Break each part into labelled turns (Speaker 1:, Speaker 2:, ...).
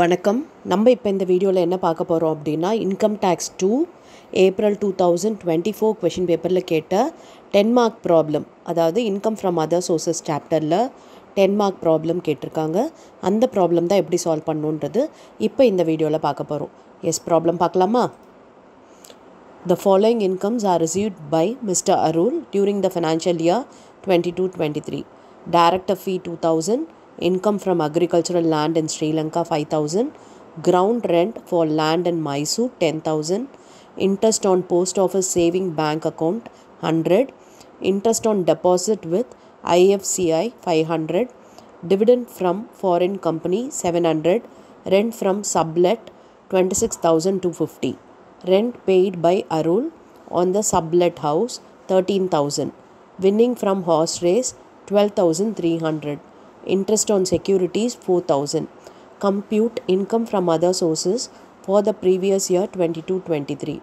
Speaker 1: வணக்கம். நம்ம இப்போ இந்த வீடியோவில் என்ன பார்க்க போகிறோம் அப்படின்னா income tax two April two thousand twenty four question பேப்பரில் கேட்ட டென் மார்க் ப்ராப்ளம் அதாவது இன்கம் ஃப்ரம் அதர் சோர்சஸ் சாப்டரில் டென் மார்க் ப்ராப்ளம் கேட்டிருக்காங்க. அந்த ப்ராப்ளம் தான் எப்படி சால்வ் பண்ணுன்றது இப்போ இந்த வீடியோவில் பார்க்க போகிறோம் எஸ் ப்ராப்ளம் பார்க்கலாமா? The following incomes are received by mister Arul during the financial year twenty two twenty three director fee two thousand income from agricultural land in Sri Lanka 5000, ground rent for land in Mysore 10000, interest on post office saving bank account 100, interest on deposit with IFCI 500, dividend from foreign company 700, rent from sublet 26250 rent paid by Arul on the sublet house 13000 winning from horse race 12300 interest on securities 4000 compute income from other sources for the previous year 22-23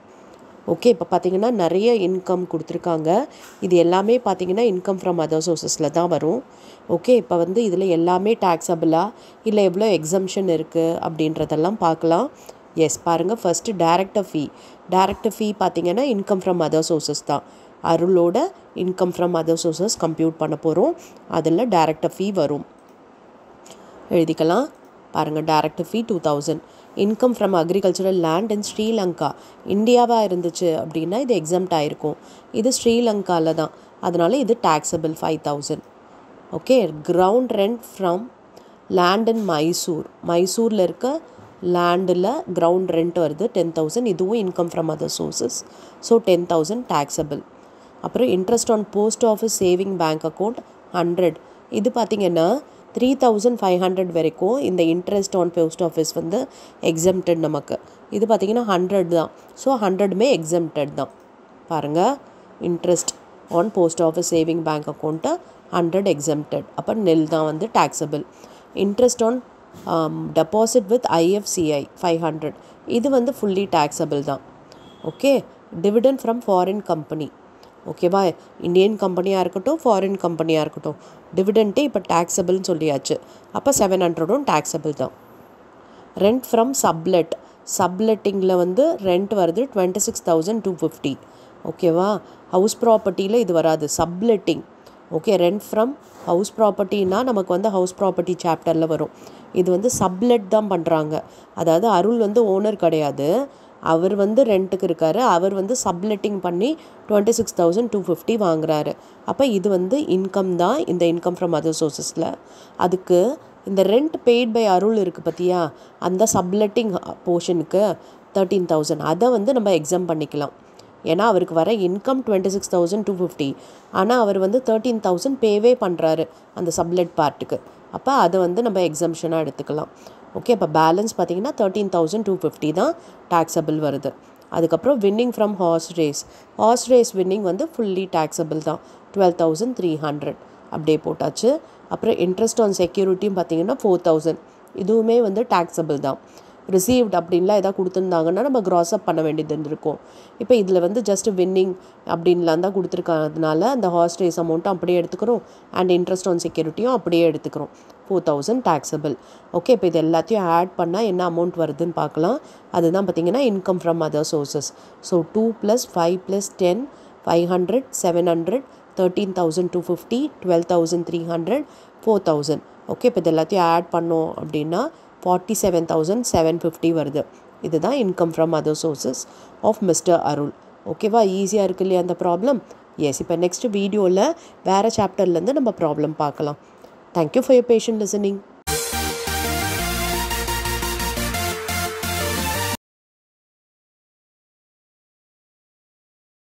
Speaker 1: okay இப்போ பார்த்தீங்கன்னா நிறைய income கொடுத்துருக்காங்க. இது எல்லாமே பார்த்தீங்கன்னா income from other சோர்சஸில் தான் வரும். Okay இப்போ வந்து இதில் எல்லாமே டேக்ஸபிளா இல்லை எவ்வளோ எக்ஸம்ஷன் இருக்குது அப்படின்றதெல்லாம் பார்க்கலாம். எஸ் பாருங்கள் first director fee director fee பார்த்தீங்கன்னா இன்கம் ஃப்ரம் அதர் சோர்ஸஸ் தான். அருளோட income from other sources compute பண்ண போகிறோம் அதில் டேரக்டர் ஃபீ வரும். எழுதிக்கலாம். பாருங்கள் director fee two thousand income from agricultural land in Sri Lanka இந்தியாவாக இருந்துச்சு அப்படின்னா இது எக்ஸம்ட் ஆகிருக்கும் இது ஸ்ரீலங்காவில் தான். அதனால் இது taxable five thousand okay ground rent from land in Mysore மைசூரில் இருக்க லேண்டில் கிரவுண்ட் ரெண்ட் வருது டென் தௌசண்ட் இதுவும் income from other sources so ten thousand taxable அப்புறம் interest on post office saving bank account hundred இது பார்த்திங்கன்னா த்ரீ தௌசண்ட் ஃபைவ் ஹண்ட்ரட் வரைக்கும் இந்த இன்ட்ரெஸ்ட் ஆன் போஸ்ட் ஆஃபீஸ் வந்து எக்ஸம்டட் நமக்கு. இது பார்த்திங்கன்னா ஹண்ட்ரட் தான். ஸோ ஹண்ட்ரடுமே எக்ஸம்டட் தான். பாருங்கள் interest on post office saving bank account hundred exempted அப்போ நெல் தான் வந்து taxable interest on deposit with IFCI five hundred இது வந்து ஃபுல்லி டேக்ஸபிள் தான். Okay dividend from foreign company ஓகேவா இந்தியன் கம்பெனியாக இருக்கட்டும் ஃபாரின் கம்பெனியாக இருக்கட்டும். டிவிடெண்ட்டே இப்போ டேக்ஸபிள்னு சொல்லியாச்சு. அப்போ செவன் ஹண்ட்ரடும் டேக்ஸபிள் தான். ரெண்ட் ஃப்ரம் சப்லெட் சப்லெட்டிங்கில் வந்து ரெண்ட் வருது twenty six thousand two fifty ஓகேவா ஹவுஸ் ப்ராப்பர்ட்டியில் இது வராது. Subletting okay rent from house ப்ராப்பர்ட்டின்னா நமக்கு வந்து ஹவுஸ் ப்ராப்பர்ட்டி சாப்டரில் வரும். இது வந்து சப்லெட் தான் பண்ணுறாங்க அதாவது அருள் வந்து ஓனர் கிடையாது. அவர் வந்து ரெண்ட்டுக்கு இருக்கார். அவர் வந்து சப்லெட்டிங் பண்ணி twenty six thousand two fifty வாங்குறாரு. அப்போ இது வந்து இன்கம் தான் இந்த இன்கம் ஃப்ரம் அதர் சோர்சஸில் அதுக்கு இந்த ரெண்ட் பெய்ட் பை அருள் இருக்குது பார்த்தியா அந்த சப்லெட்டிங் போர்ஷனுக்கு தேர்ட்டீன் தௌசண்ட் அதை வந்து நம்ம எக்ஸாம் பண்ணிக்கலாம். ஏன்னா அவருக்கு வர income twenty six thousand two fifty ஆனால் அவர் வந்து தேர்ட்டீன் தௌசண்ட் பேவே பண்ணுறாரு அந்த சப்லெட் பார்ட்டுக்கு அப்போ அதை வந்து நம்ம எக்ஸம்ஷனாக எடுத்துக்கலாம். ஓகே அப்போ பேலன்ஸ் பார்த்தீங்கன்னா தேர்ட்டீன் தௌசண்ட் டூ ஃபிஃப்டி தான் டேக்ஸபிள் வருது. அதுக்கப்புறம் winning from horse race horse race winning வந்து ஃபுல்லி டேக்ஸபிள் தான். டுவெல் தௌசண்ட் த்ரீ ஹண்ட்ரட் அப்படியே போட்டாச்சு. அப்புறம் இன்ட்ரெஸ்ட் ஆன் செக்யூரிட்டியும் பார்த்தீங்கன்னா ஃபோர் தௌசண்ட் இதுவுமே வந்து டேக்ஸபிள் தான். ரிசீவ்ட் அப்படின்லாம் எதாவது கொடுத்துருந்தாங்கன்னா நம்ம க்ராஸ் அப் பண்ண வேண்டியது இருக்கும் இப்போ இதில் வந்து ஜஸ்ட் வின்னிங் அப்படின்லாம் தான் கொடுத்துருக்கறதுனால அந்த ஹார்ஸ் ரேஸ் அமௌண்ட்டும் அப்படியே எடுத்துக்கிறோம். அண்ட் இன்ட்ரெஸ்ட் ஆன் செக்யூரிட்டியும் அப்படியே எடுத்துக்கிறோம். ஃபோர் தௌசண்ட் டேக்ஸபிள் ஓகே இப்போ இது எல்லாத்தையும் ஆட் பண்ணால் என்ன அமௌண்ட் வருதுன்னு பார்க்கலாம். அதுதான் பார்த்தீங்கன்னா income from other sources so two plus five plus ten five hundred seven hundred thirteen thousand two fifty twelve thousand three hundred four thousand okay இப்போ இது எல்லாத்தையும் ஆட் பண்ணோம் அப்படின்னா forty seven thousand seven fifty வருது. இதுதான் income from other sources of mister Arul ஓகேவா ஈஸியாக இருக்கு இல்லையா அந்த ப்ராப்ளம் எஸ் இப்போ நெக்ஸ்ட் வீடியோவில் வேறு சாப்டர்லேருந்து நம்ம ப்ராப்ளம் பார்க்கலாம். Thank you for your patient listening